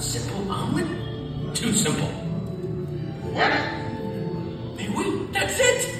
Simple omelet? Too simple. What? Mais oui, that's it!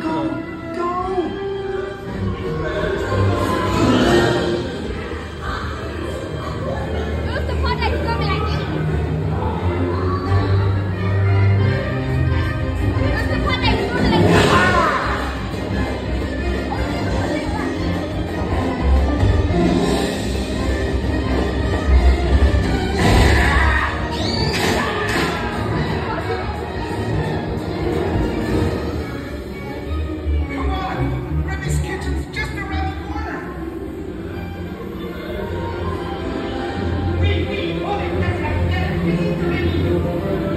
work? you.